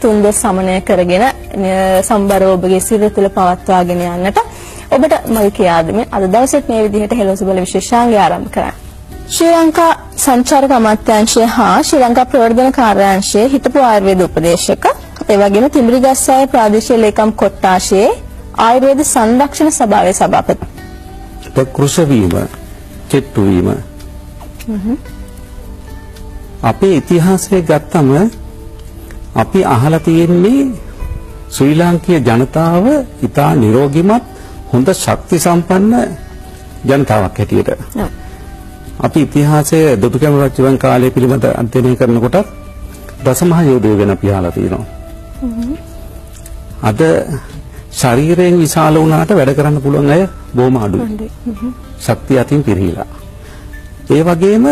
තුන්ද සමනය කරගෙන සම්බරව ඔබගේ සිර තුළ පවත්වාගෙන යන්නට ඔබට මගේ කියාදෙමින් අද දවසෙත් මේ විදිහට හෙළොසු බල විශේෂාංගය ආරම්භ කරා. ශ්‍රී ලංකා සංචාරක අමාත්‍යාංශය හා ශ්‍රී ලංකා ප්‍රවර්ධන කාර්යාංශයේ හිටපු ආයුර්වේද උපදේශක ඒ වගේම තිඹිරිගස්සාය ප්‍රාදේශීය ලේකම් කොට්ටාශයේ ආයුර්වේද සංරක්ෂණ සභාවේ සභාපති. කෘෂ වීම, කෙට්ටු වීම. අපේ ඉතිහාසය ගත්තම අපි අහලා තියෙන්නේ ශ්‍රී ලාංකීය ජනතාව ඉතා නිරෝගිමත් හොඳ ශක්ති සම්පන්න ජනතාවක් හැටියට. අපි ඉතිහාසයේ දුටුගැමුණු රජුන් කාලය පිළිබඳ අධ්‍යයනය කරනකොට දසමහා යෝධයෝ ගැන අපි අහලා තියෙනවා. අද ශරීරයෙන් විශාල වුණාට වැඩ කරන්න පුළුවන් අය බොහොම අඩුයි. ශක්තිය අතින් පිරීලා. ඒ වගේම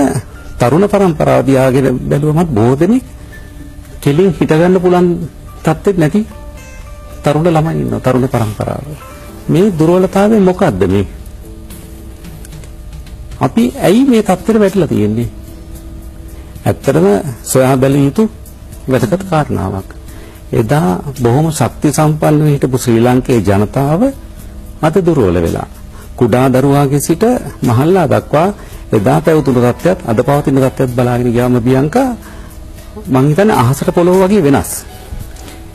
තරුණ පරම්පරාව දිහාගෙන බැලුවමත් බොහෝ දෙනෙක් කෙලින් හිටගන්න පුළුවන් තත්ත්වෙත් නැති තරුණ ළමයි ඉන්නවා තරුණ පරම්පරාව. මේ දුර්වලතාවය මොකද්ද මේ? අපි ඇයි මේ තත්ත්වෙට වැටලා තියෙන්නේ? ඇත්තටම සොයා බැලිය යුතු වැදගත් කාරණාවක්. එදා බොහොම ශක්ති සම්පන්න හිටපු ශ්‍රී ලංකේ ජනතාව අද දුර්වල වෙලා. කුඩා දරුවාගේ සිට මහල්ලා දක්වා එදා පැවතුණු තත්ත්වයක් අද පවතින තත්ත්වයක් බලාගෙන ගියාම බියංකා මං හිතන්නේ අහසට පොළොව වගේ වෙනස්.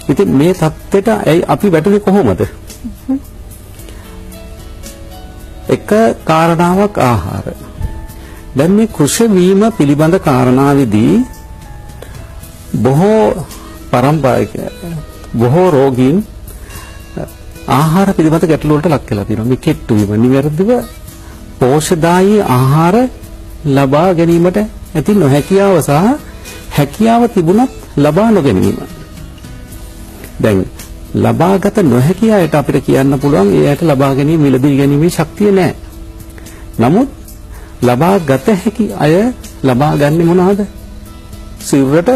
ඉතින් මේ தත්ත්වයට ඇයි අපි වැටුනේ කොහොමද? එක කාරණාවක් ආහාර. දැන් මේ කෘෂි වීම පිළිබඳ කාරණාවේදී බොහෝ පරම්පරාවක බොහෝ රෝගීන් ආහාර පිළිබඳ ගැටලු වලට ලක් වෙලා තියෙනවා. මේ කෙට්ටු වීම නිවැරදිව පෝෂදායී ආහාර ලබා ගැනීමට ඇති නොහැකියාව සහ හැකියාව තිබුණත් ලබා නොගැනීම. දැන් ලබාගත නොහැකි අයට අපිට කියන්න පුළුවන් ඒ අයට ලබා ගැනීම මිලදී ගැනීමේ ශක්තිය නැහැ. නමුත් ලබාගත හැකි අය ලබා ගන්නේ මොනවද? සිරුරට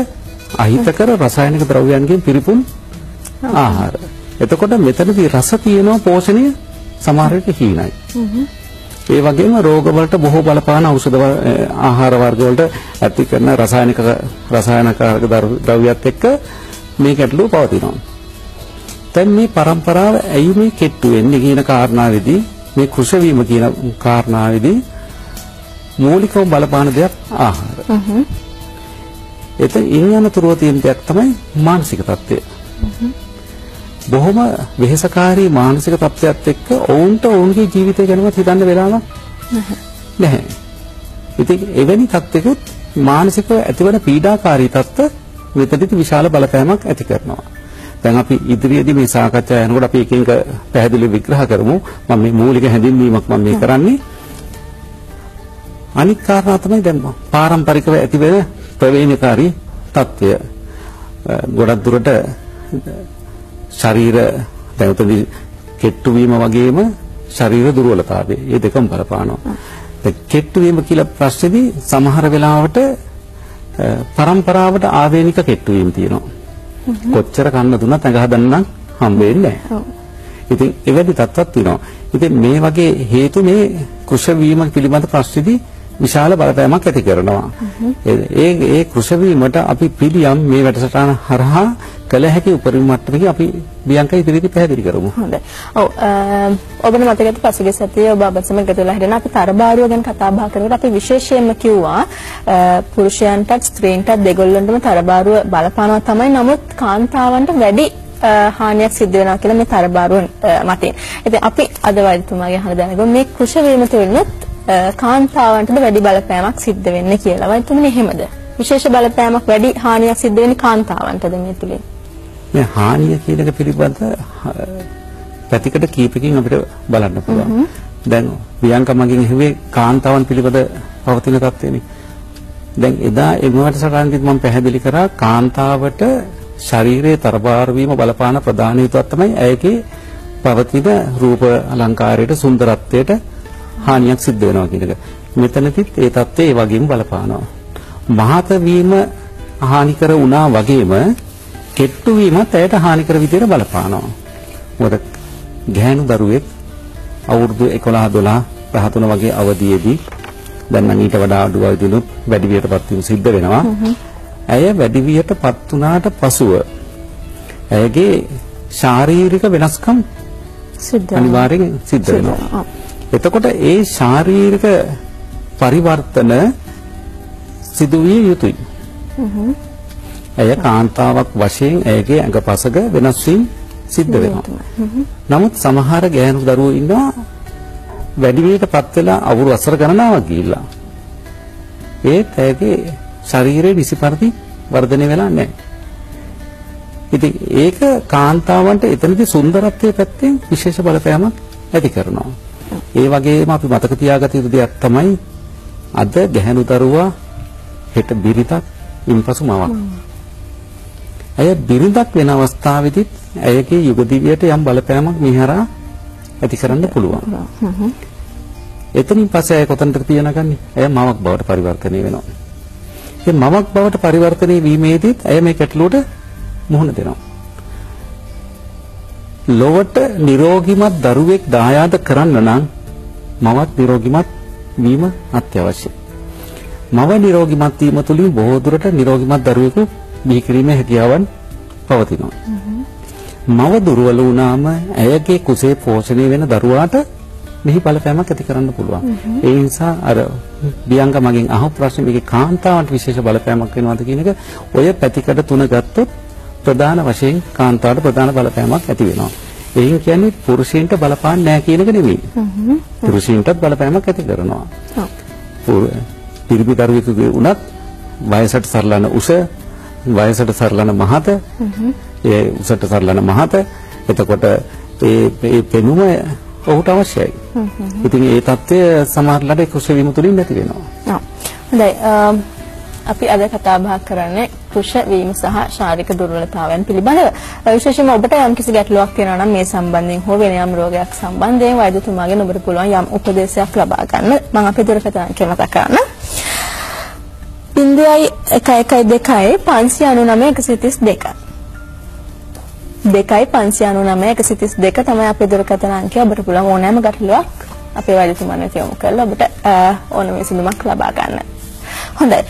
අහිතකර රසායනික ද්‍රව්‍යයන්ගෙන් පිරිපුන් ආහාර. එතකොට මෙතනදී රස තියෙනවා පෝෂණය සමහර විට හීනයි. ඒ වගේම රෝග වලට බොහෝ බලපාන ඖෂධ ආහාර වර්ග වලට ඇති කරන රසායනික රසායනකාරක ද්‍රව්‍යත් එක්ක මේ ගැටලුව පවතිනවා. දැන් මේ પરම්පරාව ඇයි මේ කෙට්ටු වෙන්නේ කියන කාරණාවේදී මේ කුෂ වීම කියන කාරණාවේදී මූලිකව බලපාන දෙයක් ආහාර. එතන ඉන් යනතුරුව තියෙන දෙයක් තමයි මානසික තත්ත්වය. බොහොම වෙහෙසකාරී මානසික තත්ත්වයක් එක්ක ඔවුන්ට ඔවුන්ගේ ජීවිතය ගැනවත් හිතන්න වෙලාවක් නැහැ. ඉතින් එවැනි තත්ත්වයකට මානසිකව ඇතිවන පීඩාකාරී තත්ත්ව මෙතනදී විශාල බලපෑමක් ඇති කරනවා. දැන් අපි ඉදිරියේදී මේ සාකච්ඡා යනකොට අපි එක එක පැහැදිලි විග්‍රහ කරමු. මම මේ මූලික හැඳින්වීමක් මම මේ කරන්නේ. අනිත් කාරණා තමයි දැන් පාරම්පරිකව ඇතිවෙන ප්‍රවේණිකාරී తත්වය. ගොඩක් දුරට ශරීර දැන් උතදී කෙට්ටු වීම වගේම ශරීර දුර්වලතාවය. මේ දෙකම බලපානවා. දැන් කෙට්ටු වීම කියලා ප්‍රශ්නේදී සමහර වෙලාවට પરම්පරාවට ආවේනික කෙට්ටු වීම තියෙනවා. කොච්චර කන්න දුන්නත් ඇඟ හදන්න හම්බෙන්නේ නැහැ. ඉතින් එවැනි තත්ත්වයක් තියෙනවා. ඉතින් මේ වගේ හේතු මේ කුෂ වීම පිළිබඳ ප්‍රශ්නේදී විශාල බලපෑමක් ඇති කරනවා. ඒ ඒ කුෂ වීමට අපි පිළියම් මේ වැඩසටහන හරහා කළ හැකි උපරිම මට්ටමක අපි බියංක ඉදිරියට පැහැදිලි කරමු. හොඳයි. ඔව් ඔබට මතකද පසුගිය සතියේ ඔබ අපත් සමග එකතු වෙලා හිටින අපි තරබාරුව ගැන කතා බහ කරනකොට අපි විශේෂයෙන්ම කිව්වා පුරුෂයන්ටත් ස්ත්‍රීන්ටත් දෙගොල්ලන්ටම තරබාරුව බලපානවා තමයි. නමුත් කාන්තාවන්ට වැඩි හානියක් සිද්ධ වෙනවා කියලා මේ තරබාරුව මතින්. ඉතින් අපි අද වෛද්‍යතුමාගේ අහන දැනගමු මේ කුෂ වීම තුළිනුත් කාන්තාවන්ටද වැඩි බලපෑමක් සිද්ධ වෙන්නේ කියලා. වෛද්‍යතුමනි එහෙමද? විශේෂ බලපෑමක් වැඩි හානියක් සිද්ධ වෙන්නේ කාන්තාවන්ටද මේ තුලින්? මේ හානිය කියන එක පිළිබඳ පැතිකඩ කීපකින් අපිට බලන්න පුළුවන්. දැන් වියංක මගෙන් ඇහුවේ කාන්තාවන් පිළිබඳ පවතින තත්ත්වනේ. දැන් එදා එමුවට සටහන්දිත් මම පැහැදිලි කරා කාන්තාවට ශරීරයේ තරබාර වීම බලපාන ප්‍රධාන හේතුවක් තමයි ඇයගේ පවතින රූප අලංකාරයට සුන්දරත්වයට හානියක් සිද්ධ වෙනවා කියන එක. මෙතනදිත් ඒ தත්ත්වය ඒ වගේම බලපානවා. මහත වීම හානිකර වුණා වගේම කෙට්ටු වීමත් ඇයට හානිකර විදිහට බලපානවා. මොකද ගැහැණු දරුවෙක් අවුරුදු 11 12 13 වගේ අවදියේදී දැන් නම් ඊට වඩා අඩු වයදිනුත් වැඩි වියටපත් වීම සිද්ධ වෙනවා. ඇය වැඩි වියටපත් වුණාට පසුව ඇයගේ ශාරීරික වෙනස්කම් සිද්ධ වෙනවා. අනිවාර්යෙන් සිද්ධ වෙනවා. එතකොට ඒ ශාරීරික පරිවර්තන සිදුවිය යුතුයි. ඇය කාන්තාවක් වශයෙන් ඇයගේ ඇඟපසක වෙනස් වීම සිද්ධ වෙනවා. නමුත් සමහර ගෑනු දරුවෝ ඉන්නවා වැඩි වියටපත් වෙලා අවුරුදු වසර ගණනාවක් ගිහිල්ලා. ඒත් ඇයගේ ශරීරයේ නිසි පරිදි වර්ධනය වෙලා නැහැ. ඉතින් ඒක කාන්තාවන්ට එතනදී සුන්දරත්වයේ පැත්තෙන් විශේෂ බලපෑමක් ඇති කරනවා. ඒ වගේම අපි මතක තියාගත යුතු දෙයක් තමයි අද ගැහැණු දරුවා හෙට බිරිතක් ඉන්පසු මවක්. ඇය බිරිඳක් වෙන අවස්ථාවේදීත් ඇයගේ යුග දිවියට යම් බලපෑමක් මිහරා ඇති කරන්න පුළුවන්. එතනින් පස්සේ ඇය කොතනට පියනගන්නේ? ඇය මවක් බවට පරිවර්තනය වෙනවා. ඒ මවක් බවට පරිවර්තනය වීමේදීත් ඇය මේ ගැටලුවට මුහුණ දෙනවා. ලොවට නිරෝගිමත් දරුවෙක් දායාද කරන්න නම් මවත් නිරෝගිමත් වීම අත්‍යවශ්‍යයි. මව නිරෝගිමත් වීම තුළින් බොහෝ දුරට නිරෝගිමත් දරුවෙකු බිහි කිරීමේ හැකියාවන් පවතිනවා. මව දුර්වල වුණාම ඇයගේ කුසේ පෝෂණය වෙන දරුවාට මෙහි බලපෑමක් ඇති කරන්න පුළුවන්. ඒ නිසා අර බියංග මගෙන් අහපු ප්‍රශ්නේ මේකේ කාන්තාවන්ට විශේෂ බලපෑමක් වෙනවද කියන එක ඔය පැතිකඩ තුන ගත්තොත් ප්‍රධාන වශයෙන් කාන්තාවට ප්‍රධාන බලපෑමක් ඇති වෙනවා. එයින් කියන්නේ පුරුෂයන්ට බලපාන්නේ නැහැ කියන එක නෙමෙයි. පුරුෂයන්ටත් බලපෑමක් ඇති කරනවා. ඔව්. පුර- පිරිමි දරුවෙකුගේ උනත් වයසට සරලන උස වයසට සරලන මහත ඒ උසට සරලන මහත එතකොට ඒ ඒ පෙනුම ඔහුට අවශ්‍යයි. ඉතින් ඒ தත්ත්වය සමහරවිට කුෂ වීම තුලින් නැති වෙනවා. ඔව්. හොඳයි. අම්, අපි අද කතා බහ කරන්නේ කුෂ වීම සහ ශාරීරික දුර්වලතාවයන් පිළිබඳව. අ, විශේෂයෙන්ම ඔබට යම් කිසි ගැටලුවක් තියෙනවා නම් මේ සම්බන්ධයෙන් හෝ වෙන යම් රෝගයක් සම්බන්ධයෙන් වෛද්‍යතුමාගෙන් ඔබට පුළුවන් යම් උපදේශයක් ලබා ගන්න. මම අපේ දුරකථන අංකය මතක් කරන්න. 0112 599 132 දෙකයි 599 132 තමයි අපේ දුරකථන අංකය ඔබට පුළුවන් ඕනෑම ගැටලුවක් අපේ වෛද්‍යතුමන් වෙත යොමු කරලා ඔබට අ, ඕනම විසඳුමක් ලබා ගන්න. හොඳයි.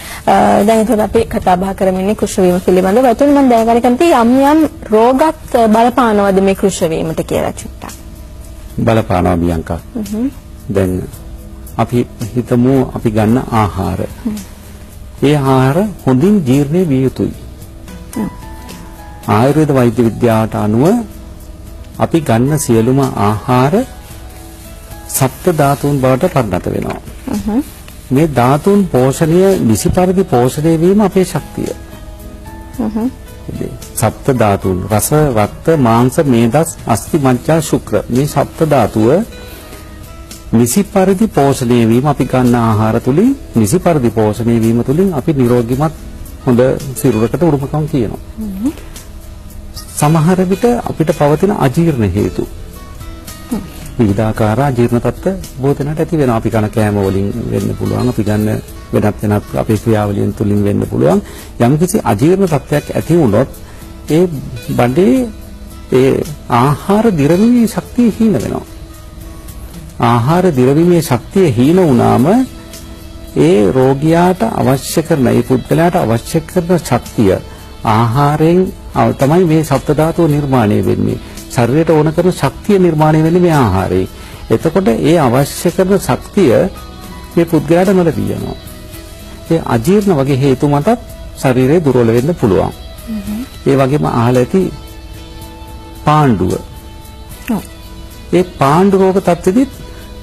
දැන් ඒතකොට අපි කතා බහ කරමින් කෘෂි වීම පිළිබඳව. වතුන් මම දැනගන්න කැමතියි යම් යම් රෝගත් බලපානවද මේ කෘෂි වීමට කියලා චුට්ටක්. බලපානවා බියංකා. දැන් අපි හිතමු අපි ගන්න ආහාර. ඒ ආහාර හොඳින් ජීර්ණය විය යුතුයි. ආයුර්වේද වෛද්‍ය විද්‍යාවට අනුව අපි ගන්න සියලුම ආහාර සප්ත ධාතුන් බවට පරිණත වෙනවා. මේ ධාතුන් පෝෂණය නිසි පරිදි පෝෂණය වීම අපේ ශක්තිය. ඉතින් සප්ත ධාතුන් රස රක්ත මාංශ මේදස් අස්ථි මజ్ජා ශුක්‍ර මේ සප්ත ධාතුව නිසි පරිදි පෝෂණය වීම අපි ගන්න ආහාර තුලින් නිසි පරිදි පෝෂණය වීම තුලින් අපි නිරෝගිමත් හොඳ සිරුරකට උරුමකම් තියෙනවා. සමහර විට අපිට පවතින අජීර්ණ හේතු විවිධාකාර අජීර්ණ තත්ත්ව බොහෝ දෙනාට ඇති වෙනවා. අපි කන කෑම වලින් වෙන්න පුළුවන්. අපි ගන්න වෙනත් වෙනත් අපේ ක්‍රියාවලියන් තුලින් වෙන්න පුළුවන්. යම්කිසි අජීර්ණ තත්ත්වයක් ඇති වුණොත් ඒ බඩේ ඒ ආහාර දිරවීමේ ශක්තිය හීන වෙනවා. ආහාර දිරවීමේ ශක්තිය හීන වුණාම ඒ රෝගියාට අවශ්‍ය කරන ඒ පුද්ගලයාට අවශ්‍ය කරන ශක්තිය ආහාරයෙන් අව- තමයි මේ සප්ත ධාතුව නිර්මාණය වෙන්නේ. ශරීරයට ඕන කරන ශක්තිය නිර්මාණය වෙන්නේ මේ ආහාරයෙන්. එතකොට ඒ අවශ්‍ය කරන ශක්තිය මේ පුද්ගලයාට නොලැබී යනවා. ඒ අජීර්ණ වගේ හේතු මතත් ශරීරය දුර්වල වෙන්න පුළුවන්. ඒ වගේම අහලා ඇති පාණ්ඩුව. ඒ පාණ්ඩු රෝග තත්ත්වෙදිත්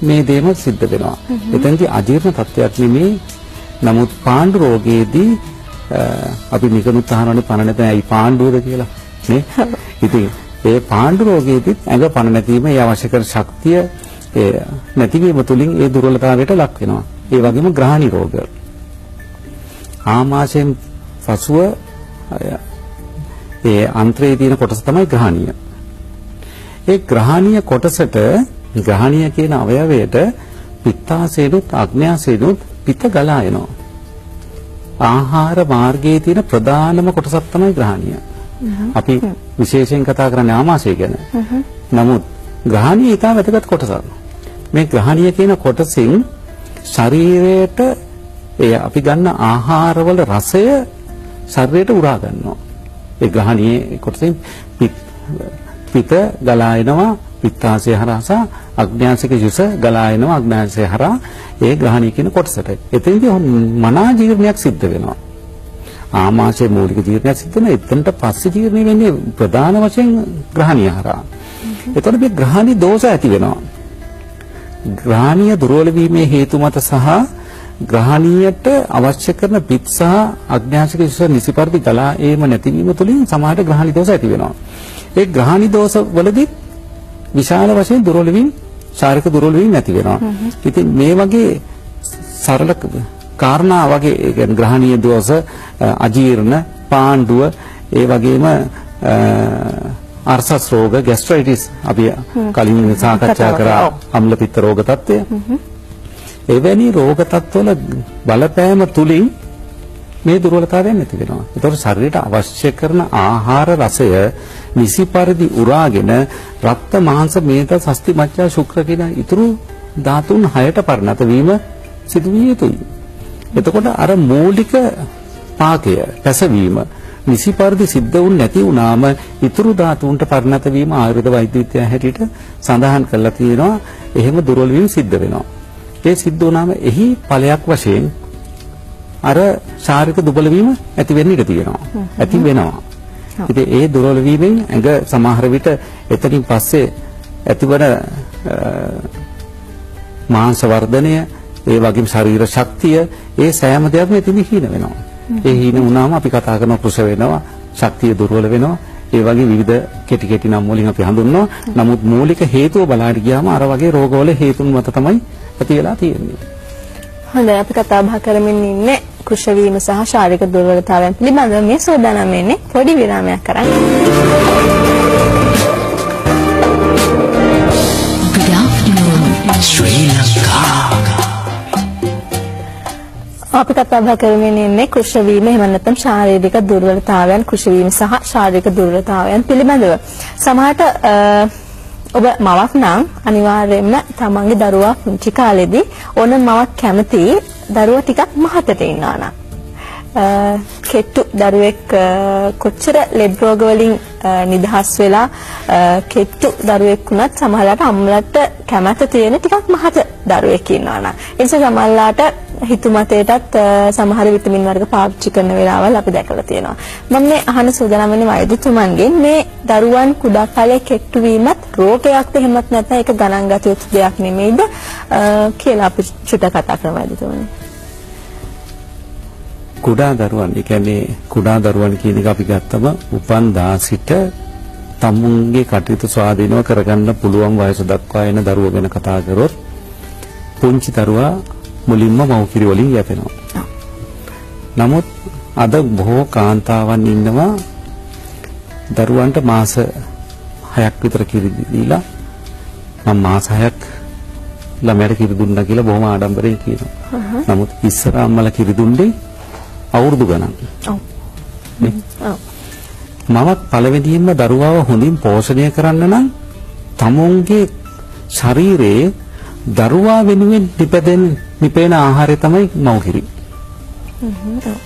මේ දේම සිද්ධ වෙනවා. එතෙන්දී අජීර්ණ තත්ත්වයක් නෙමේ. නමුත් පාණ්ඩු රෝගයේදී අපි නිකනුත් අහනවනේ පණ නැත ඇයි පාණ්ඩුවද කියලා නේ? ඉතින් ඒ පාණ්ඩු රෝගයේදීත් ඇඟ පණ නැතිවීම ඒ අවශ්‍ය කරන ශක්තිය ඒ නැතිවීම තුලින් ඒ දුර්වලතාවයට ලක් වෙනවා. ඒ වගේම ග්‍රහණි රෝග. ආමාශයෙන් පසුව අ, ඒ අන්ත්‍රයේ තියෙන කොටස තමයි ග්‍රහණිය. ඒ ග්‍රහණීය කොටසට ග්‍රහණීය කියන අවයවයට පිත්තාශයනුත් අග්න්‍යාශයනුත් පිත ගලා එනවා. ආහාර මාර්ගයේ තියෙන ප්‍රධානම කොටසක් තමයි ග්‍රහණීය. අපි විශේෂයෙන් කතා කරන්නේ ආමාශය ගැන. නමුත් ග්‍රහණීය ඊට වැදගත් කොටසක්. මේ ග්‍රහණීය කියන කොටසින් ශරීරයට ඒ අපි ගන්න ආහාරවල රසය ශරීරයට උරා ගන්නවා. ඒ ග්‍රහණයේ කොටසෙන් පිත් ගලා එනවා පිත්තාශය හරහා සහ අග්න්‍යාසික යුස ගලා එනවා අග්න්‍යාසය හරහා ඒ ග්‍රහණී කියන කොටසට. එතෙන්දී මනා ජීර්ණයක් සිද්ධ වෙනවා. ආමාශයේ මූලික ජීර්ණයක් සිද්ධ වෙනවා. එතනට පස්සේ ජීර්ණය වෙන්නේ ප්‍රධාන වශයෙන් ග්‍රහණීය හරහා. එතකොට මේ ග්‍රහණී දෝෂ ඇති වෙනවා. ග්‍රහණීය දුර්වල වීමේ හේතු මත සහ ග්‍රහණීයට අවශ්‍ය කරන පිත් සහ අඥාසික විශ්ව නිසිපරිදි ගලා ඒම නැතිවීම තුළින් සමාහට ග්‍රහණී දෝෂ ඇති වෙනවා. ඒ ග්‍රහණී දෝෂ වලදී විශාල වශයෙන් දුර්වල වීම ශාරීරික දුර්වල වීම නැති වෙනවා. ඉතින් මේ වගේ සරල කාරණා වගේ ග්‍රහණීය දෝෂ අජීර්ණ පාණ්ඩුව ඒ වගේම අර්සස් රෝග ગેස්ට්‍රයිටිස් අපි කලින් සාකච්ඡා කරා අම්ල පිත්ත රෝග තත්ත්වය. එවැනි රෝග තත්ත්වවල බලපෑම තුලින් මේ දුර්වලතාවයන් නැති වෙනවා. ඒතකොට ශරීරයට අවශ්‍ය කරන ආහාර රසය නිසි පරිදි උරාගෙන රක්ත මාංශ මේද සස්ති මච්චා ශුක්‍ර කියන ඊතුරු ධාතුන් හයට පරිණත වීම සිදු විය යුතුයි. එතකොට අර මූලික පාකය පැසවීම නිසි පරිදි සිද්ධ වුන් නැති වුනාම ඊතුරු ධාතුන්ට පරිණත වීම ආයුර්වේද වෛද්‍ය විද්‍යාව හැටියට සඳහන් කරලා තියෙනවා. එහෙම දුර්වල වීම සිද්ධ වෙනවා. ඒ සිද්ධ වුනාම එහි ඵලයක් වශයෙන් අර ශාරීරික දුබල වීම ඇති වෙන්න ඉඩ තියෙනවා. ඇති වෙනවා. ඉතින් ඒ දුර්වල වීමෙන් ඇඟ සමහර විට එතනින් පස්සේ ඇතිවන මාංශ වර්ධනය, ඒ වගේම ශරීර ශක්තිය, ඒ සෑම දෙයක්ම එතන හීන වෙනවා. ඒ හීන වුණාම අපි කතා කරන කුස වෙනවා, ශක්තිය දුර්වල වෙනවා. ඒ වගේ විවිධ කෙටි කෙටි නම් වලින් අපි හඳුන්වනවා. නමුත් මූලික හේතුව බලාට ගියාම අර වගේ රෝගවල හේතුන් මත තමයි ඇති වෙලා තියෙන්නේ. හොඳයි අපි කතා බහ කරමින් ඉන්නේ කුෂ වීම සහ ශාරීරික දුර්වලතාවයන් පිළිබඳව මේ සෝදානම් වෙන්නේ පොඩි විරාමයක් කරන්න. Good afternoon, Sri Lanka. අපි කතා බහ කරමින් ඉන්නේ කුෂ වීම එහෙම නැත්නම් ශාරීරික දුර්වලතාවයන් කුෂ වීම සහ ශාරීරික දුර්වලතාවයන් පිළිබඳව. සමහරට ඔබ මවක් නම් අනිවාර්යයෙන්ම තමන්ගේ දරුවා පුංචි කාලේදී ඕන මවක් කැමති දරුවා ටිකක් මහතට ඉන්නවා නම් කෙට්ටු දරුවෙක් කොච්චර ලෙඩ රෝග වලින් නිදහස් වෙලා කෙට්ටු දරුවෙක් වුණත් සමහරවිට අම්මලට කැමැත්ත තියෙන ටිකක් මහත දරුවෙක් ඉන්නවා නම් ඒ නිසා සමහරලාට හිතුමතේටත් සමහර විටමින් වර්ග පාවිච්චි කරන වෙලාවල් අපි දැකලා තියෙනවා. මම මේ අහන සූදානම් වෙන්නේ වෛද්‍යතුමන්ගෙන් මේ දරුවන් කුඩා කාලේ කෙට්ටු වීමත් රෝගයක්ද එහෙමත් නැත්නම් ඒක ගණන් ගත යුතු දෙයක් නෙමෙයිද කියලා අපි චුට්ටක් කතා කරමු වෛද්‍යතුමනි. කුඩා දරුවන්, ඒ කියන්නේ කුඩා දරුවන් කියන එක අපි ගත්තම උපන් දා සිට තමුන්ගේ කටයුතු ස්වාධීනව කරගන්න පුළුවන් වයස දක්වා එන දරුවෝ ගැන කතා කරොත් පුංචි දරුවා මුලින්ම මව්කිරි වලින් යැපෙනවා. නමුත් අද බොහෝ කාන්තාවන් ඉන්නවා දරුවන්ට මාස 6ක් විතර කිරි දීලා මම මාස 6ක් ළමයට කිරි දුන්නා කියලා බොහොම ආඩම්බරයෙන් කියනවා. නමුත් ඉස්සර අම්මලා කිරි දුන්නේ අවුරුදු ගණන්. ඔව්. ඔව්. මම පළවෙනියෙන්ම දරුවාව හොඳින් පෝෂණය කරන්න නම් තමුන්ගේ ශරීරයේ දරුවා වෙනුවෙන් නිපදෙන නිපේන ආහාරය තමයි මව්කිරි.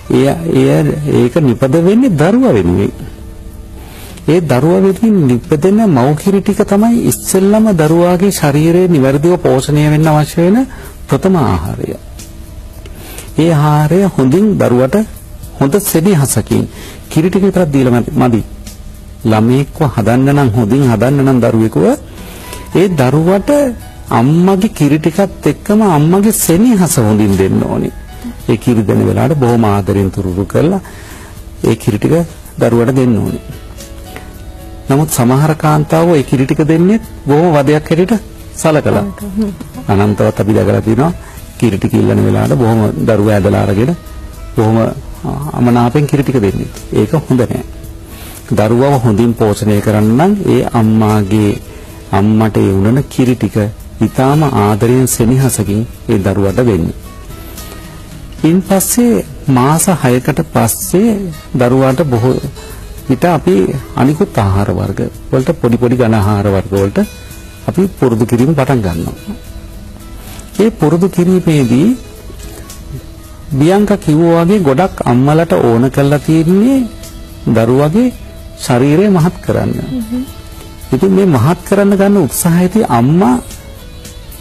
එය එය ඒක නිපද වෙන්නේ දරුවා වෙනුවෙන්. ඒ දරුවා වෙනුවෙන් නිපදෙන මව්කිරි ටික තමයි ඉස්සෙල්ලම දරුවාගේ ශරීරයේ નિවර්දිව පෝෂණය වෙන්න අවශ්‍ය වෙන ප්‍රථම ආහාරය. ඒ ආහාරය හොඳින් දරුවට හොඳ සෙනෙහසකින් කිරි ටික විතරක් දීලා මදි. ළමයෙක්ව හදන්න නම් හොඳින් හදන්න නම් දරුවෙකුව ඒ දරුවට අම්මගේ කිරි ටිකත් එක්කම අම්මගේ සෙනෙහස හොඳින් දෙන්න ඕනේ. ඒ කිරි දෙන වෙලාවට බොහොම ආදරෙන් තුරුරු කරලා ඒ කිරි ටික දරුවට දෙන්න ඕනේ. නමුත් සමහර කාන්තාවෝ ඒ කිරි ටික දෙන්නේ බොහොම වදයක් හැටියට සලකලා. අනන්තවත් අපි දැකලා තියෙනවා කිරි ටික ඉල්ලන වෙලාවට බොහොම දරුවා ඇදලා අරගෙන බොහොම අමනාපෙන් කිරි ටික දෙන්නේ. ඒක හොඳ නෑ. දරුවව හොඳින් පෝෂණය කරන්න නම් ඒ අම්මාගේ අම්මට ඒ උනන කිරි ටික ඊටාම ආදරයෙන් සෙනෙහසකින් ඒ දරුවට දෙන්නේ. ඉන්පස්සේ මාස 6කට පස්සේ දරුවාට බොහෝ විට අපි අනිකුත් ආහාර වර්ග වලට පොඩි පොඩි ඝන ආහාර වර්ග වලට අපි පුරුදු කිරීම පටන් ගන්නවා. ඒ පුරුදු කිරීමේදී බියංකා කිව්වා වගේ ගොඩක් අම්මලට ඕන කරලා තියෙන්නේ දරුවගේ ශරීරය මහත් කරන්න. ඉතින් මේ මහත් කරන්න ගන්න උත්සාහයේදී අම්මා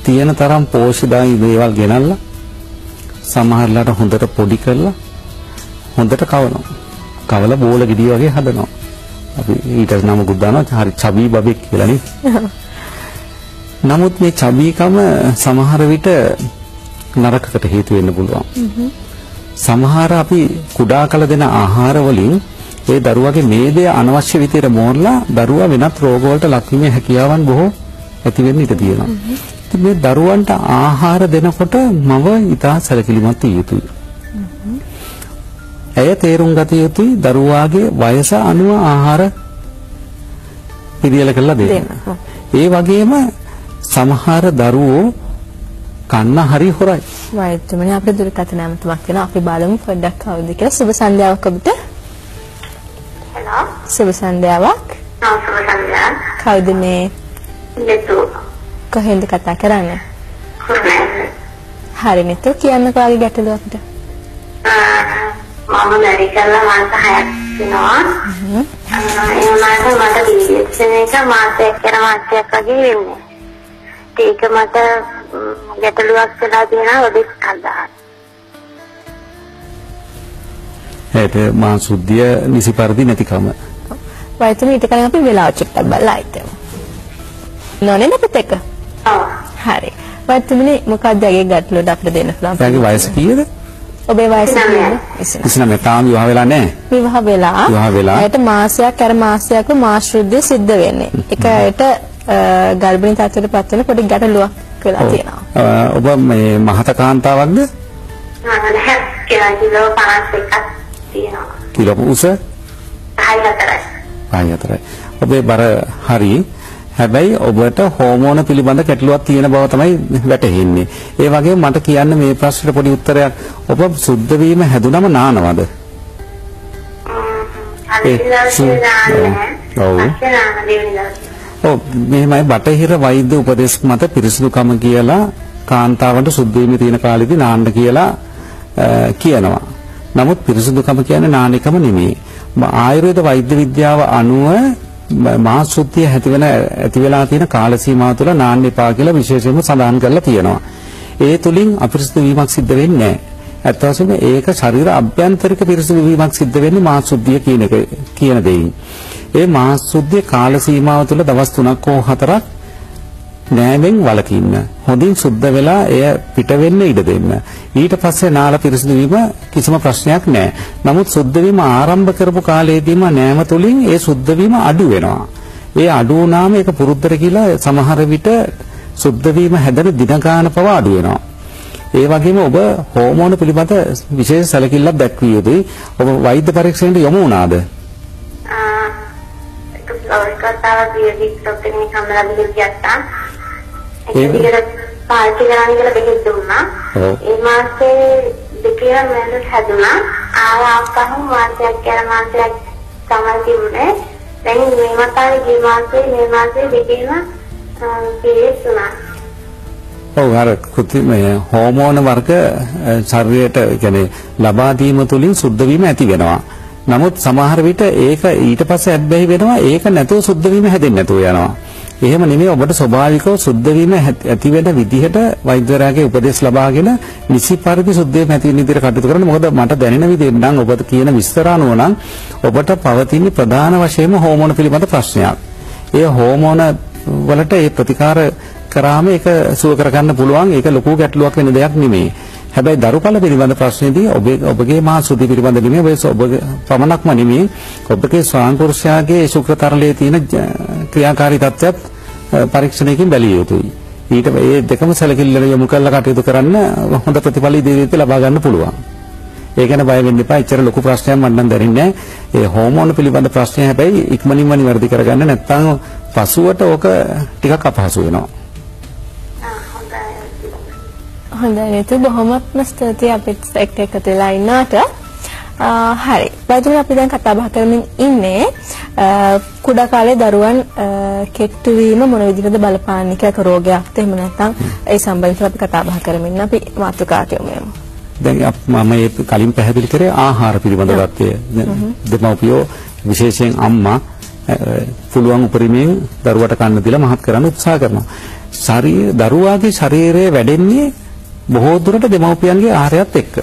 තියෙන තරම් පෝෂිදායි දේවල් ගෙනල්ලා සමහරලාට හොඳට පොඩි කරලා හොඳට කවනවා. කවල බෝල ගෙඩිය වගේ හදනවා. අපි ඊට නමකුත් දානවා හරි චබී බබෙක් කියලා නේ. නමුත් මේ චබීකම සමහර විට නරකකට හේතු වෙන්න පුළුවන්. සමහර අපි කුඩා කල දෙන ආහාර වලින් ඒ දරුවගේ මේදය අනවශ්‍ය විදිහට මෝරලා දරුවා වෙනත් රෝග වලට ලක්වීමේ හැකියාවන් බොහෝ ඇති වෙන්න ඉඩ තියෙනවා. මේ දරුවන්ට ආහාර දෙනකොට මව ඉතා සැලකිලිමත් විය යුතුයි. ඇය තේරුම් ගත යුතුයි දරුවාගේ වයස අනුව ආහාර පිළියෙල කරලා දෙන්න. ඒ වගේම සමහර දරුවෝ කන්න හරි හොරයි. වෛද්‍යමනි අපේ දුරකථන ඇමතුමක් වෙනවා. අපි බලමු පොඩ්ඩක් කවුද කියලා. සුබ සන්ධ්‍යාවක් ඔබට. හෙලෝ සුබ සන්ධ්‍යාවක්. නමස්කාර සංඥා කවුද මේ ලෙතු කොහෙන්ද කතා කරන්නේ? හරි නේද? කියන්නකෝ ආගේ ගැටලුව අපිට. මම මැරි කරලා මාස 6ක් වෙනවා ඒ වුණාට මට ඩිලිවරි එක මාසයක් යන මාසයක් වගේ වෙන්නේ ඒක මට ගැටලුවක් වෙලා තියෙනවා ඔබෙක් හදා ඒට මා සුද්ධිය නිසි පරිදි නැතිකම. වෛද්‍යමනි ඊට කලින් අපි වෙලාව චුට්ටක් බලලා හිටමු. නෝනේ. ඔව් හරි. වෛද්‍යමනි මොකක්ද ඇගේ ගැටලුවට අපිට දෙන්න පුළුවන්? එයාගේ වයස කීයද? ඔබේ වයස. කීයද? ඉතින් 29 තාම විවාහ වෙලා නැහැ. විවාහ වෙලා විවාහ වෙලා. ඇයට මාසයක් අර මාසයක්ම මාශෘද්ධිය සිද්ධ වෙන්නේ. ඒක ඇයට ගර්භණී තත්ත්වයට පත් වෙන පොඩි ගැටලුවක් වෙලා. තියෙනවා. ඔබ මේ මහත කාන්තාවක්ද? නැහැ කියලා කිලෝ 51ක් තියෙනවා කිලෝ උස 64යි 5-4යි. ඔබේ බර හරි. හැබැයි ඔබට හෝමෝන පිළිබඳ ගැටලුවක් තියෙන බව තමයි වැටහෙන්නේ. ඒ වගේම මට කියන්න මේ ප්‍රශ්නෙට පොඩි උත්තරයක්. ඔබ සුද්ධ වීම හැදුනම නානවද? ඔව්. ඔව් මෙහෙමයි බටහිර වෛද්‍ය උපදෙස් මත පිරිසිදුකම කියලා කාන්තාවන්ට සුද්ධ වීමේ තියෙන කාලෙදී නාන්න කියලා කියනවා. නමුත් පිරිසිදුකම කියන්නේ නාන එකම නෙමෙයි. ආයුර්වේද වෛද්‍ය විද්‍යාව අනුව ම- මාස සුද්ධිය ඇති වෙන ඇති වෙලා තියෙන කාල සීමාව තුළ නාන්න එපා කියලා විශේෂයෙන්ම සඳහන් කරලා තියෙනවා. ඒ තුලින් අපිරිසිදු වීමක් සිද්ධ වෙන්නේ නැහැ. ඇත්ත වශයෙන්ම ඒක ශරීර අභ්‍යන්තරික පිරිසිදු වීමක් සිද්ධ වෙන්නේ මාස සුද්ධිය කියන එක කියන දෙයින්. ඒ මාස සුද්ධිය කාල සීමාව තුළ දවස් 3ක් හෝ 4ක් නෑමෙන් වලකින්න. හොඳින් සුද්ධ වෙලා එය පිට වෙන්න ඉඩ දෙන්න. ඊට පස්සේ නාල පිරිසිදු වීම කිසිම ප්‍රශ්නයක් නෑ. නමුත් සුද්ධ වීම ආරම්භ කරපු කාලයේදීම නෑම තුලින් ඒ සුද්ධ වීම අඩු වෙනවා. ඒ අඩු වුණාම ඒක පුරුද්දට කියලා සමහර විට සුද්ධ වීම හැදෙන දින ගාන පවා අඩු වෙනවා. ඒ වගේම ඔබ හෝමෝන පිළිබඳ විශේෂ සැලකිල්ලක් දැක්විය යුතුයි. ඔබ වෛද්‍ය පරීක්ෂණයට යොමු වුණාද? ඒක අවස්ථාවක් දීලා ડોක්ටර් කෙනෙක් හම්බලා දීලා ගත්තා. ඒ- ඒක පාවිච්චි කරන්න කියලා බෙහෙත් දුන්නා. ඒ මාසේ දෙකේ මම හැදුනා. ආව ආපහු මාසයක් යන මාසයක් තමයි තිබුණේ. දැන් මේ මාසයේ ගිය මාසේ මේ මාසේ දෙකේම පිළිස් වුණා. ඔව් අර කෘත්‍රිම හෝමෝන වර්ග ශරීරයට කියන්නේ ලබා දීම තුලින් සුද්ධ වීම ඇති වෙනවා. නමුත් සමහර විට ඒක ඊට පස්සේ ඇබ්බැහි වෙනවා ඒක නැතුව සුද්ධ වීම හැදෙන්නේ නැතුව යනවා. එහෙම නෙමෙයි ඔබට ස්වභාවිකව සුද්ධ වීම හැත්- ඇති වෙන විදිහට වෛද්‍යවරයාගේ උපදෙස් ලබාගෙන නිසි පරිදි සුද්ධ වීම ඇති වෙන විදිහට කටයුතු කරන්න. මොකද මට දැනෙන විදිහෙන් නම් ඔබට කියන විස්තර අනුව නම් ඔබට පවතින ප්‍රධාන වශයෙන්ම හෝමෝන පිළිබඳ ප්‍රශ්නයක්. ඒ හෝමෝන වලට ඒ ප්‍රතිකාර කරාම ඒක සුව කරගන්න පුළුවන්. ඒක ලොකු ගැටලුවක් වෙන දෙයක් නෙමෙයි. හැබැයි දරුපල පිළිබඳ ප්‍රශ්නේදී ඔබේ ඔබගේ මා සුද්ධි පිළිබඳ නෙමෙයි ඔබේ ඔබගේ පමණක්ම නෙමෙයි ඔබගේ ස්වාම පුරුෂයාගේ ශුක්‍රතරලයේ තියෙන ජ- ක්‍රියාකාරී තත්ත්වයක් අ, පරීක්ෂණයකින් බැලිය යුතුයි. ඊට මේ දෙකම සැලකිල්ලට යොමු කරලා කටයුතු කරන්න හොඳ ප්‍රතිඵල ඉදිරියට ලබා ගන්න පුළුවන්. ඒ ගැන බය වෙන්න එපා. එච්චර ලොකු ප්‍රශ්නයක් මම නම් දරින්නේ නැහැ. ඒ හෝමෝන පිළිබඳ ප්‍රශ්නය හැබැයි ඉක්මනින්ම නිවැරදි කරගන්න නැත්නම් පසුවට ඕක ටිකක් අපහසු වෙනවා. හොඳයි නේද? බොහොමත්ම ස්තුතියි අපිත් එක්ක එකතු වෙලා ඉන්නාට. හරි. වෛද්‍යවරු අපි දැන් කතා බහ කරමින් ඉන්නේ කුඩා කාලේ දරුවන් කෙට්ටු වීම මොන විදිහටද බලපාන්නේ කියලා රෝගයක්ද එහෙම නැත්නම් ඒ සම්බන්ධව අපි කතා බහ කරමින් අපි මාතෘකාට යමු යමු. දැන් මම මේ කලින් පැහැදිලි කරේ ආහාර පිළිබඳ. දැන් දෙමව්පියෝ විශේෂයෙන් අම්මා පුළුවන් උපරිමයෙන් දරුවට කන්න දීලා මහත් කරන්න උත්සාහ කරනවා. ශරීර දරුවාගේ ශරීරය වැඩෙන්නේ බොහෝ දුරට දෙමව්පියන්ගේ ආහාරයත් එක්ක.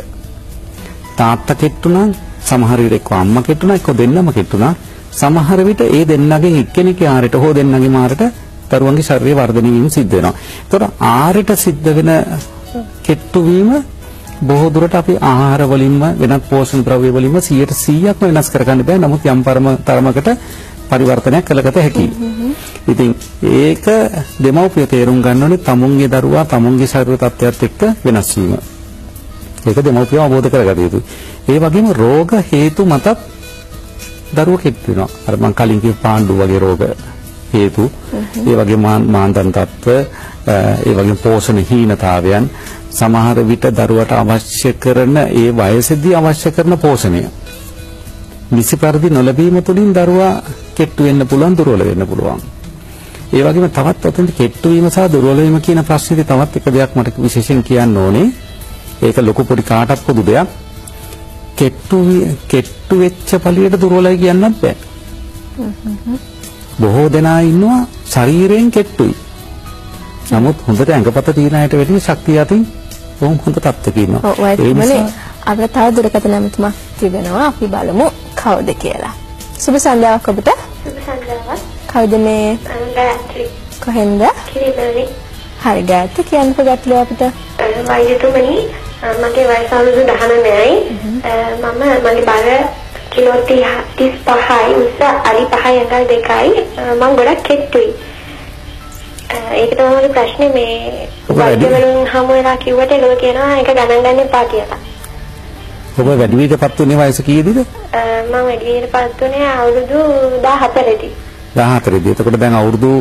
තාත්තා කෙට්ටුනා සමහර විට එක්ක අම්මා කෙට්ටුනා එක්ක දෙන්නම කෙට්ටුනා සමහර විට ඒ දෙන්නගෙන් එක්කෙනෙක්ගේ ආහාරයට හෝ දෙන්නගේ ආහාරයට දරුවන්ගේ ශරීර වර්ධනය වීම සිද්ධ වෙනවා. ඒතකොට ආහාරයට සිද්ධ වෙන කෙට්ටු වීම බොහෝ දුරට අපි ආහාර වලින්ම වෙනත් පෝෂණ ද්‍රව්‍ය වලින්ම 100%ක්ම වෙනස් කරගන්න බෑ. නමුත් යම් පරම තරමකට පරිවර්තනයක් කළගත හැකියි. ඉතින් ඒක දෙමව්පිය තේරුම් ගන්න ඕනේ තමුන්ගේ දරුවා තමුන්ගේ ශරීර තත්ත්වයට එක්ක වෙනස් වීම. ඒක දෙමව්පියව අවබෝධ කරගත යුතුයි. ඒ වගේම රෝග හේතු මතත් දරුවෝ කෙට් වෙනවා. අර මං කලින් කිව්ව පාණ්ඩු වගේ රෝග හේතු, ඒ වගේ මාන්දන් තත්ත්ව, ඒ වගේ පෝෂණ හීනතාවයන් සමහර විට දරුවට අවශ්‍ය කරන ඒ වයසේදී අවශ්‍ය කරන පෝෂණය නිසි පරිදි නොලැබීම තුළින් දරුවා කෙට්ටු වෙන්න පුළුවන් දුර්වල වෙන්න පුළුවන්. ඒ වගේම තවත් ඔතෙන්ද කෙට්ටු වීම සහ දුර්වල වීම කියන ප්‍රශ්නේදී තවත් එක දෙයක් මට විශේෂයෙන් කියන්න ඕනේ. ඒක ලොකු පොඩි කාටත් පොදු දෙයක්. කෙට්ටු කෙට්ටු වෙච්ච පළියට දුර්වලයි කියන්නත් බෑ. බොහෝ දෙනා ඉන්නවා ශරීරයෙන් කෙට්ටුයි. නමුත් හොඳට ඇඟපත තියෙන අයට වැඩි ශක්තිය අතින් බොහොම හොඳ තත්ත්වක ඉන්නවා. ඒ නිසා අපිට තව දුරකථන ඇමතුමක් තිබෙනවා අපි බලමු කවුද කියලා. සුබ සන්ධ්‍යාවක් ඔබට. සුබ සන්ධ්‍යාවක්. කවුද මේ ගායත්‍රි කොහෙන්ද? කිරිබලි හරි ගායත්‍රි කියන්න ගැටලුව අපිට. වෛද්‍යතුමනි මගේ වයස අවුරුදු 19යි. මම මගේ බර කිලෝ 35යි උස අඩි 5යි අඟල් දෙකයි. මම ගොඩක් කෙට්ටුයි. ඒක තමයි ප්‍රශ්නේ මේ වෛද්‍යවරුන් හමු වෙලා කිව්වට ඒගොල්ලෝ කියනවා ඒක ගණන් ගන්න එපා කියලා. ඔබ වැඩි විදිහටපත් වුණේ වයස කීයේදීද? මම වැඩි විදිහටපත් උනේ අවුරුදු 14 දී. 14 දී. එතකොට දැන් අවුරුදු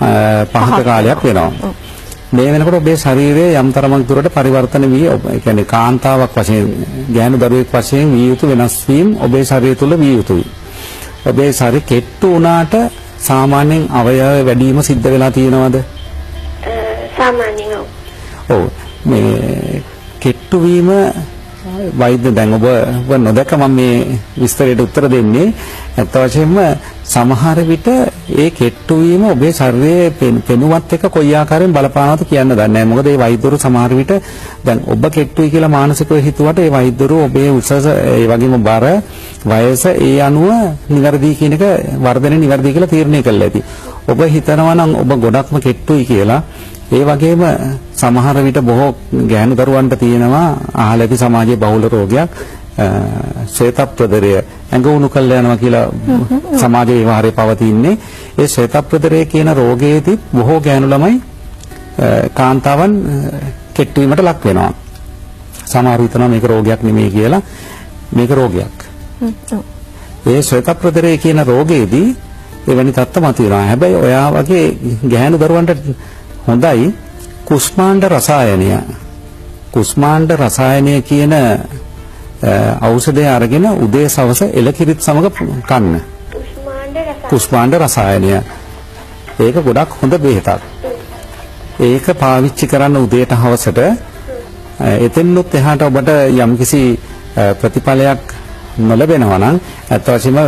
අ, පහක කාලයක් වෙනවා. මේ වෙනකොට ඔබේ ශරීරයේ යම් තරමක් දුරට පරිවර්තන වී ඒ කියන්නේ කාන්තාවක් වශයෙන් ගැහැණු දරුවෙක් වශයෙන් විය යුතු වෙනස් වීම ඔබේ ශරීරය තුළ විය යුතුයි. ඔබේ ශරීර කෙට්ටු වුණාට සාමාන්‍යයෙන් අවයව වැඩිම සිද්ධ වෙලා තියෙනවද? සාමාන්‍යයෙන් ඔව්. ඔව් මේ කෙට්ටු වීම වෛද්‍ය දැන් ඔබ ඔබ නොදැක මම මේ විස්තරයට උත්තර දෙන්නේ ඇත්ත වශයෙන්ම සමහර විට ඒ කෙට්ටු වීම ඔබේ ශරීරයේ පෙන- පෙනුමත් එක්ක කොයි ආකාරයෙන් බලපානවද කියන්න දන්නේ නැහැ. මොකද ඒ වෛද්‍යවරු සමහර විට දැන් ඔබ කෙට්ටුයි කියලා මානසිකව හිතුවට ඒ වෛද්‍යවරු ඔබේ උසස ඒ වගේම බර වයස ඒ අනුව නිවැරදි කියන එක වර්ධනය නිවැරදි කියලා තීරණය කළා ඇති. ඔබ හිතනවා නම් ඔබ ගොඩක්ම කෙට්ටුයි කියලා ඒ වගේම සමහර විට බොහෝ ගැහැණු දරුවන්ට තියෙනවා අහල ඇති සමාජයේ බහුල රෝගයක් ශ්වේත ප්‍රදරය ඇඟ උණු කල්ලා යනවා කියලා සමාජ විවහාරයේ පවතින්නේ ඒ ශ්වේත ප්‍රදරය කියන රෝගයේදී බොහෝ ගැහැණු ළමයි කාන්තාවන් අ, කෙට්ටු වීමට ලක් වෙනවා සමහර හිතනවා මේක රෝගයක් නෙමෙයි කියලා මේක රෝගයක්. ඒ ශ්වේත ප්‍රදරය කියන රෝගයේදී එවැනි තත්ත්ව මතුවෙනවා. හැබැයි ඔයා වගේ ගැහැණු දරුවන්ට හොඳයි කුස්මාණ්ඩ රසායනය. කුස්මාණ්ඩ රසායනය කියන අ, ඖෂධය අරගෙන උදේ සවස එලකිරිත් සමග කන්න. උස්මාණ්ඩ රස. කුස්මාණ්ඩ රසායනය. ඒක ගොඩක් හොඳ බෙහෙතක්. ඒක පාවිච්චි කරන්න උදේට හවසට අ, එතෙන්නුත් එහාට ඔබට යම්කිසි අ, ප්‍රතිඵලයක් නොලැබෙනවා නම් අත් වශයෙන්ම අ,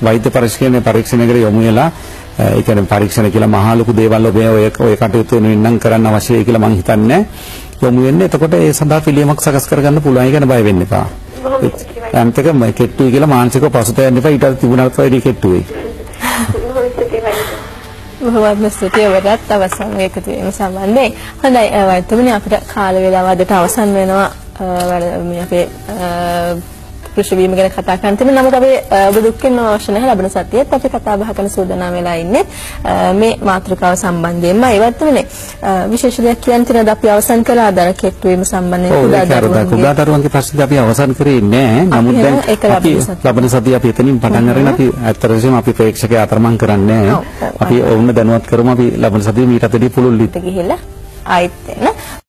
වෛද්‍ය පරීක්ෂණ පරීක්ෂණයකට යොමු වෙලා ඒ කියන්නේ පරීක්ෂණ කියලා මහා ලොකු දේවල් ඔබ ඔය ඔය කටයුතු වෙනින්නම් කරන්න අවශ්‍යයි කියලා මම හිතන්නේ යොමු වෙන්නේ එතකොට ඒ සඳහා පිළියමක් සකස් කරගන්න පුළුවන් ඒ ගැන බය වෙන්න එපා. අන්තික කෙට්ටුයි කියලා මානසිකව පසුතැවෙන්න එපා ඊට තිබුණාට වැඩි කෙට්ටුයි. බොහොම ස්තුතියි වෛද්‍ය. බොහොමත්ම ස්තුතියි ඔබටත් අවසන් එකතු වීම සම්බන්ධයෙන්. හොඳයි වෛද්‍යතුමනි අපිට කාල වේලාව අදට අවසන් වෙනවා මේ අපේ කෘෂි වීම ගැන කතා කරන්න තිබෙන නමුත් අපි ඔබ දුක්ඛින් අවශ්‍ය නැහැ ලබන සතියේත් අපි කතා බහ කරන සූදානම් වෙලා ඉන්නේ මේ මාතෘකාව සම්බන්ධයෙන්ම ඒ වත්තමනේ විශේෂ දෙයක් කියන්න තියෙනවද අපි අවසන් කළා අද අර කෙට්ටු වීම සම්බන්ධයෙන් කුඩා කුඩා දරුවන්ගේ ප්‍රශ්නේ අපි අවසන් කරේ නෑ. නමුත් දැන් අපි ලබන සතියේ. අපි එතනින් පටන් අරගෙන අපි ඇත්තටම අපි ප්‍රේක්ෂකයා අතරමං කරන්නේ නෑ. ඔව්, ඔව්. අපි ඔවුන් දැනුවත් කරමු අපි ලබන සතියේ මීට අතදී පුළුල් ගිහිල්ලා ආයෙත් එන්න